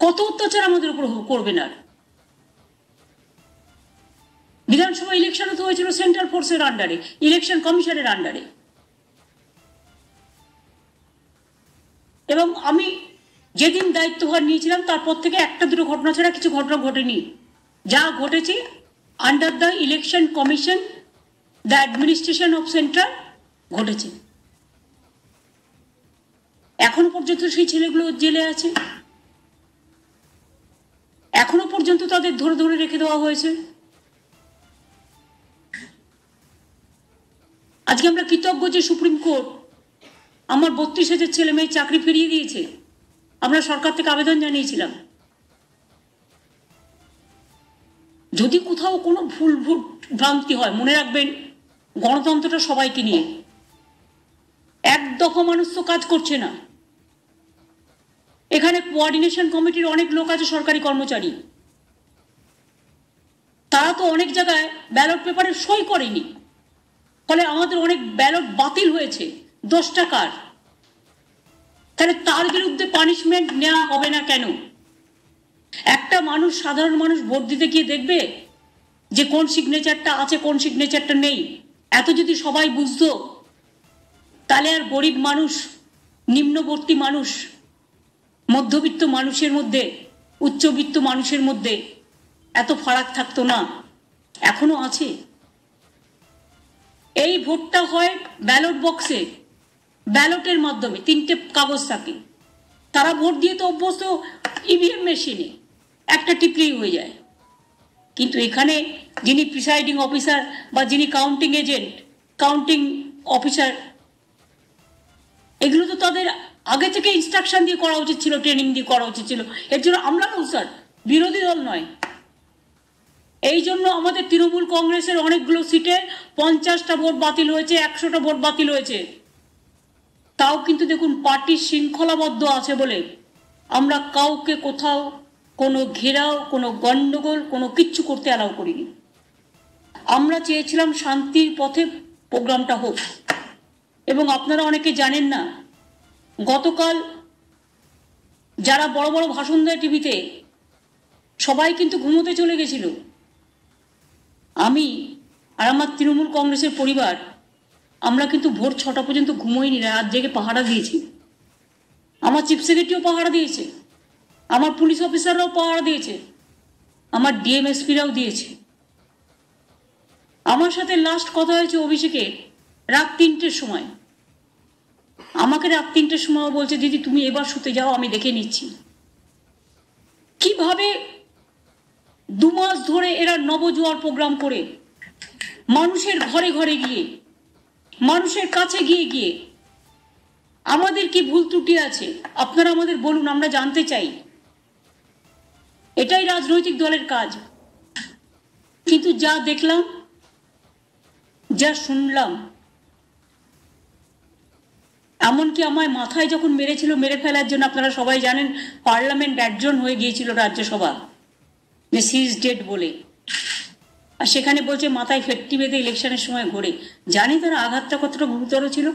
কত অত্যাচার আমাদের উপর করবেন আর বিধানসভা ইলেকশনও তো হয়েছিল সেন্ট্রাল ফোর্সের আন্ডারে ইলেকশন কমিশনের আন্ডারে এবং আমি যেদিন দায়িত্বভার নিয়েছিলাম, তারপর থেকে একটা দুটো ঘটনা ছাড়া কিছু ঘটনা ঘটেনি। যা ঘটেছে under the election commission the administration of central ঘটেছে। এখন পর্যন্ত সেই ছেলেগুলো জেলে আছে। তাদের ধরে ধরে রেখে দেওয়া হয়েছে। আজকে আমরা কৃতজ্ঞ যে সুপ্রিম কোর্ট আমার বত্রিশ হাজার ছেলে মেয়ে চাকরি ফিরিয়ে দিয়েছে। আমরা সরকার থেকে আবেদন জানিয়েছিলাম। যদি কোথাও কোনো ভুল ভুল ভ্রান্তি হয়, মনে রাখবেন গণতন্ত্রটা সবাইকে নিয়ে। এক দফা মানুষ তো কাজ করছে না। এখানে কোঅর্ডিনেশন কমিটির অনেক লোক আছে সরকারি কর্মচারী। তারা তো অনেক জায়গায় ব্যালট পেপারে সই করেনি। ফলে আমাদের অনেক ব্যালট বাতিল হয়েছে। দশ টাকার। তাহলে তার বিরুদ্ধে পানিশমেন্ট নেওয়া হবে না কেন? একটা মানুষ, সাধারণ মানুষ ভোট দিতে গিয়ে দেখবে যে কোন সিগনেচারটা আছে, কোন সিগনেচারটা নেই। এত যদি সবাই বুঝতো, তাহলে আর গরিব মানুষ, নিম্নবর্তী মানুষ, মধ্যবিত্ত মানুষের মধ্যে, উচ্চবিত্ত মানুষের মধ্যে এত ফারাক থাকতো না। এখনও আছে। এই ভোটটা হয় ব্যালট বক্সে। ব্যালটের মাধ্যমে, তিনটে কাগজ থাকে। তারা ভোট দিয়ে তো অভ্যস্ত ইভিএম মেশিনে। একটা টিপলেই হয়ে যায়। কিন্তু এখানে যিনি প্রিসাইডিং অফিসার বা যিনি কাউন্টিং এজেন্ট, কাউন্টিং অফিসার, এগুলো তো তাদের আগে থেকে ইনস্ট্রাকশন দিয়ে করা উচিত ছিল ট্রেনিং দিয়ে করা উচিত ছিল। এর জন্য আমরা স্যার, বিরোধী দল নয়। এই জন্য আমাদের তৃণমূল কংগ্রেসের অনেকগুলো সিটে পঞ্চাশটা ভোট বাতিল হয়েছে, একশোটা ভোট বাতিল হয়েছে। তাও কিন্তু দেখুন, পার্টি শৃঙ্খলাবদ্ধ আছে বলে আমরা কাউকে কোথাও কোনো ঘেরাও, কোনো গণ্ডগোল, কোনো কিচ্ছু করতে অ্যালাউ করিনি। আমরা চেয়েছিলাম শান্তির পথে প্রোগ্রামটা হোক। এবং আপনারা অনেকে জানেন না, গতকাল যারা বড় বড় ভাষণ দেয় টিভিতে, সবাই কিন্তু ঘুমোতে চলে গেছিল। আমি আর আমার তৃণমূল কংগ্রেসের পরিবার, আমরা কিন্তু ভোর ছটা পর্যন্ত ঘুমোইনি, রাত জেগে পাহারা দিয়েছি। আমার চিফ সেক্রেটারিও পাহারা দিয়েছে, আমার পুলিশ অফিসাররাও পাহারা দিয়েছে, আমার ডিএমএসপিরাও দিয়েছে। আমার সাথে লাস্ট কথা হয়েছে অভিষেকে, রাত তিনটের সময়। আমাকে রাত তিনটের সময় বলছে, দিদি, তুমি এবার শুতে যাও, আমি দেখে নিচ্ছি। কীভাবে দু মাস ধরে এরা নবজোয়ার প্রোগ্রাম করে। মানুষের ঘরে ঘরে গিয়ে, মানুষের কাছে গিয়ে গিয়ে। আমাদের কি ভুল ত্রুটি আছে? আপনারা আমাদের বলুন, আমরা জানতে চাই। এটাই রাজনৈতিক দলের কাজ। কিন্তু যা দেখলাম, যা শুনলাম, এমনকি আমায় মাথায় যখন মেরেছিল, মেরে ফেলার জন্য আপনারা সবাই জানেন, পার্লামেন্ট একজন হয়ে গিয়েছিল রাজ্যসভা। যে ডেট বলে। আর সেখানে বলছে, মাথায় ফেটটি বেঁধে ইলেকশনের সময় ঘোরে। জানি তার আঘাতটা কতটা গুরুতর ছিল?